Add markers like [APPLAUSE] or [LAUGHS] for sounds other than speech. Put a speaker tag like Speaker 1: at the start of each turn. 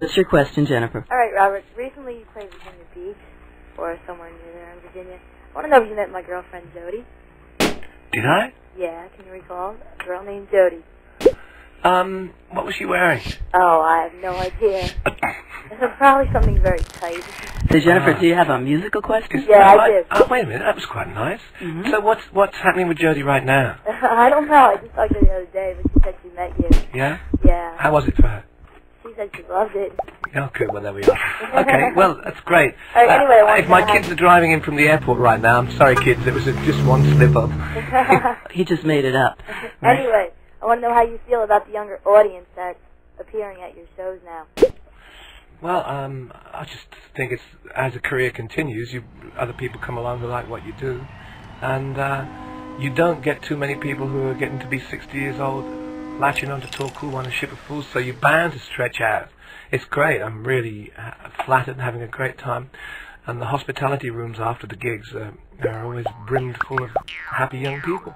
Speaker 1: What's your question, Jennifer?
Speaker 2: All right, Robert. Recently you played Virginia Beach, or somewhere near there in Virginia. I want to know if you met my girlfriend Jody.
Speaker 3: Did I?
Speaker 2: Yeah, can you recall? A girl named Jody.
Speaker 3: Um, what was she wearing?
Speaker 2: Oh, I have no idea. Probably something very tight.
Speaker 1: So, Jennifer,
Speaker 3: Ah.
Speaker 1: do you have a musical question?
Speaker 2: Yeah,
Speaker 3: Oh,
Speaker 2: I do.
Speaker 3: Oh, wait a minute, that was quite nice.
Speaker 1: Mhm.
Speaker 3: So what's what's happening with Jody right now? [LAUGHS]
Speaker 2: I don't know. I just talked to her the other day, but she said she met you.
Speaker 3: Yeah?
Speaker 2: Yeah.
Speaker 3: How was it for her?
Speaker 2: She said she loved it.
Speaker 3: Oh, good. Well, there we are. [LAUGHS] Okay. Well, that's great.
Speaker 2: All right, anyway, I
Speaker 3: if my kids
Speaker 2: have-
Speaker 3: are driving in from the airport right now, I'm sorry, kids. It was a, just one slip up. [LAUGHS]
Speaker 1: He just made it up.
Speaker 2: anyway, I want to know how you feel about the younger audience that's appearing at your shows now.
Speaker 3: Well, um, I just think it's as a career continues, you other people come along who like what you do, and uh, you don't get too many people who are getting to be 60 years old latching on to Tall Cool One a ship of fools. So you're bound to stretch out. It's great. I'm really uh, flattered and having a great time. And the hospitality rooms after the gigs uh, are always brimmed full of happy young people.